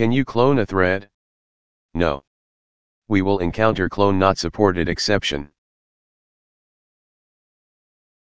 Can you clone a thread? No. We will encounter clone not supported exception.